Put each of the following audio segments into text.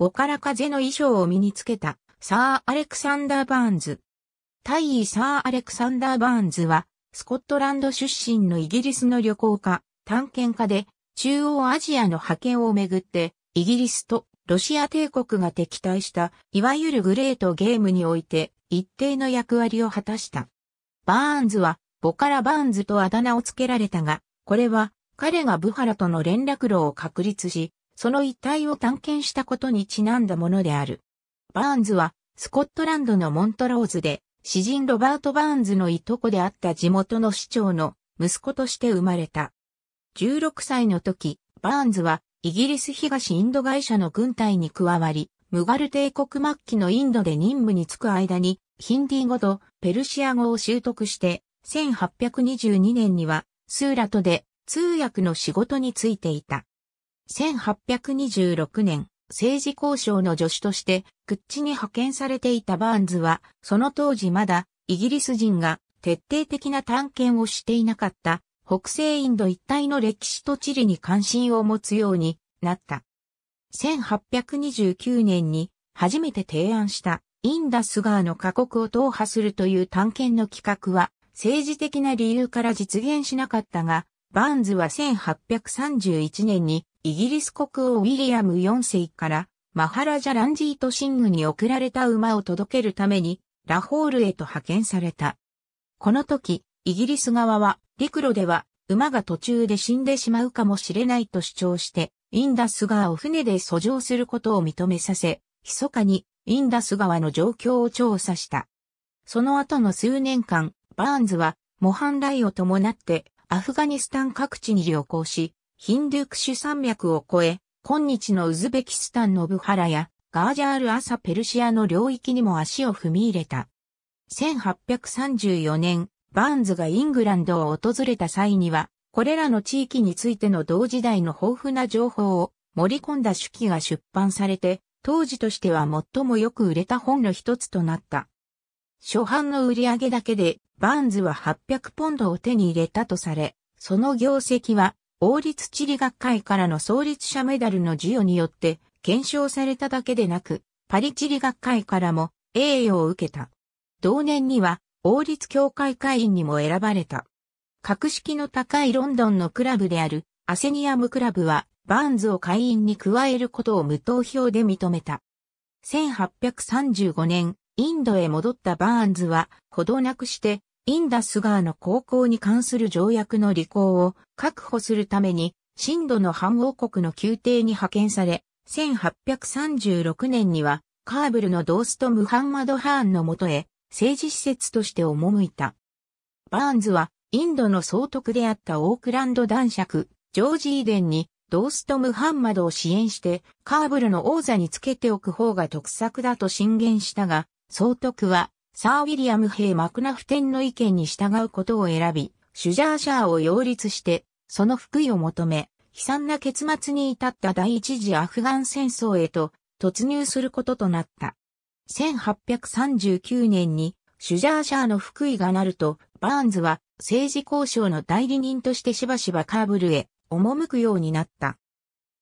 ボカラ風の衣装を身につけたサー・アレクサンダー・バーンズ。大尉サー・アレクサンダー・バーンズは、スコットランド出身のイギリスの旅行家、探検家で、中央アジアの覇権をめぐって、イギリスとロシア帝国が敵対した、いわゆるグレートゲームにおいて、一定の役割を果たした。バーンズは、ボカラ・バーンズとあだ名を付けられたが、これは、彼がブハラとの連絡路を確立し、その一帯を探検したことにちなんだものである。バーンズは、スコットランドのモントローズで、詩人ロバート・バーンズのいとこであった地元の市長の息子として生まれた。16歳の時、バーンズはイギリス東インド会社の軍隊に加わり、ムガル帝国末期のインドで任務に就く間に、ヒンディー語とペルシア語を習得して、1822年にはスーラトで通訳の仕事に就いていた。1826年、政治交渉の助手としてクッチに派遣されていたバーンズは、その当時まだイギリス人が徹底的な探検をしていなかった北西インド一帯の歴史と地理に関心を持つようになった。1829年に初めて提案したインダス川の河谷を踏破するという探検の企画は政治的な理由から実現しなかったが、バーンズは1831年にイギリス国王ウィリアム4世からマハラジャ・ランジート・シングに送られた馬を届けるためにラホールへと派遣された。この時、イギリス側は陸路では馬が途中で死んでしまうかもしれないと主張して、インダス川を船で遡上することを認めさせ、密かにインダス川の状況を調査した。その後の数年間、バーンズは模範来を伴ってアフガニスタン各地に旅行し、ヒンドゥクシュ山脈を越え、今日のウズベキスタンのブハラやガージャール・アサ・ペルシアの領域にも足を踏み入れた。1834年、バーンズがイングランドを訪れた際には、これらの地域についての同時代の豊富な情報を盛り込んだ手記が出版されて、当時としては最もよく売れた本の一つとなった。初版の売り上げだけで、バーンズは800ポンドを手に入れたとされ、その業績は王立地理学会からの創立者メダルの授与によって検証されただけでなく、パリ地理学会からも栄誉を受けた。同年には王立協会会員にも選ばれた。格式の高いロンドンのクラブであるアセニアムクラブはバーンズを会員に加えることを無投票で認めた。1835年、インドへ戻ったバーンズは、ほどなくしてインダス川の航行に関する条約の履行を確保するために、新土の反王国の宮廷に派遣され、1836年にはカーブルのドースト・ムハンマド・ハーンのもとへ政治施設として赴いた。バーンズはインドの総督であったオークランド男爵、ジョージ・イデンにドースト・ムハンマドを支援してカーブルの王座につけておく方が得策だと進言したが、総督はサー・ウィリアム兵マクナフ天の意見に従うことを選び、シュジャーシャーを擁立して、その福井を求め、悲惨な結末に至った第一次アフガン戦争へと突入することとなった。1839年にシュジャーシャーの福井がなると、バーンズは政治交渉の代理人としてしばしばカーブルへ赴くようになった。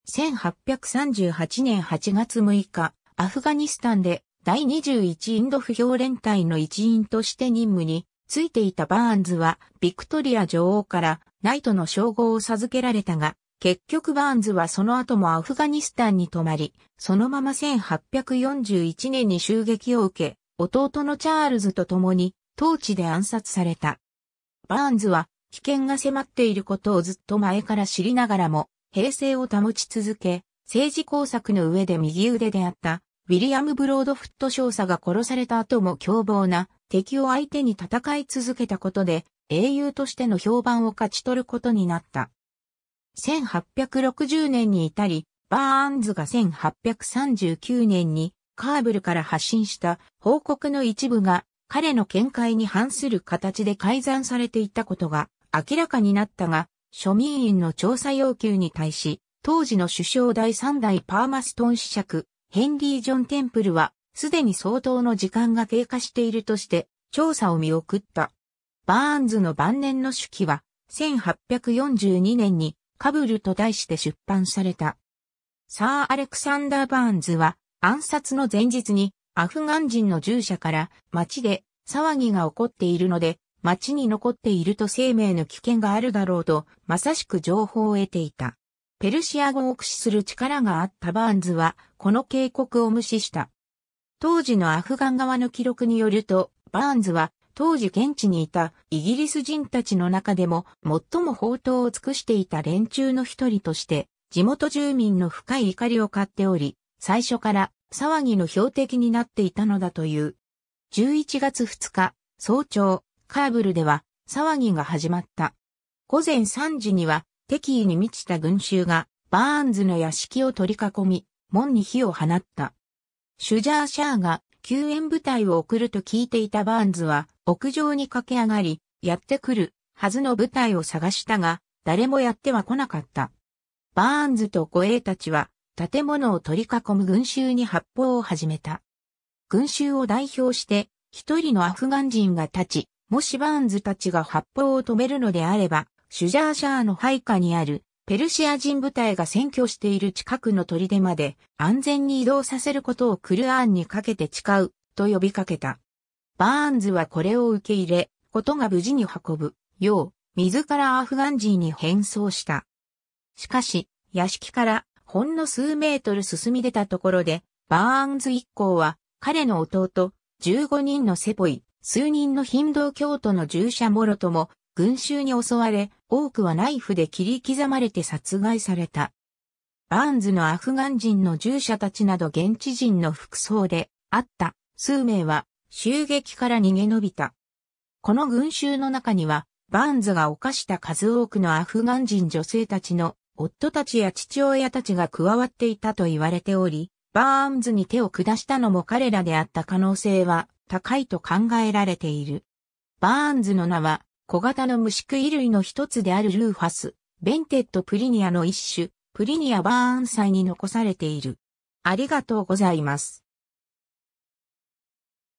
1838年8月6日、アフガニスタンで第21インド不評連隊の一員として任務についていたバーンズはビクトリア女王からナイトの称号を授けられたが、結局バーンズはその後もアフガニスタンに泊まり、そのまま1841年に襲撃を受け、弟のチャールズと共に統治で暗殺された。バーンズは危険が迫っていることをずっと前から知りながらも、平静を保ち続け、政治工作の上で右腕であったウィリアム・ブロードフット少佐が殺された後も凶暴な敵を相手に戦い続けたことで英雄としての評判を勝ち取ることになった。1860年に至り、バーンズが1839年にカーブルから発信した報告の一部が彼の見解に反する形で改ざんされていたことが明らかになったが、庶民院の調査要求に対し、当時の首相第三代パーマストン子爵、ヘンリー・ジョン・テンプルは、すでに相当の時間が経過しているとして、調査を見送った。バーンズの晩年の手記は、1842年にカブルと題して出版された。サー・アレクサンダー・バーンズは、暗殺の前日にアフガン人の従者から街で騒ぎが起こっているので街に残っていると生命の危険があるだろうとまさしく情報を得ていた。ペルシア語を駆使する力があったバーンズはこの警告を無視した。当時のアフガン側の記録によるとバーンズは当時現地にいたイギリス人たちの中でも最も宝刀を尽くしていた連中の一人として地元住民の深い怒りを買っており、最初から騒ぎの標的になっていたのだという。11月2日、早朝、カーブルでは騒ぎが始まった。午前3時には敵意に満ちた群衆がバーンズの屋敷を取り囲み、門に火を放った。シュジャーシャーが救援部隊を送ると聞いていたバーンズは屋上に駆け上がり、やってくるはずの部隊を探したが、誰もやっては来なかった。バーンズと護衛たちは建物を取り囲む群衆に発砲を始めた。群衆を代表して一人のアフガン人が立ち、もしバーンズたちが発砲を止めるのであれば、シュジャーシャーの配下にあるペルシア人部隊が占拠している近くの砦まで安全に移動させることをクルアーンにかけて誓うと呼びかけた。バーンズはこれを受け入れ、ことが無事に運ぶよう、自らアフガン人に変装した。しかし、屋敷からほんの数メートル進み出たところで、バーンズ一行は彼の弟、15人のセポイ、数人のヒンドー教徒の従者もろとも群衆に襲われ、多くはナイフで切り刻まれて殺害された。バーンズのアフガン人の従者たちなど現地人の服装であった数名は襲撃から逃げ延びた。この群衆の中には、バーンズが犯した数多くのアフガン人女性たちの夫たちや父親たちが加わっていたと言われており、バーンズに手を下したのも彼らであった可能性は高いと考えられている。バーンズの名は小型のムシクイ類の一つである Rufous-vented Prinia の一種、 Prinia burnesii に残されている。ありがとうございます。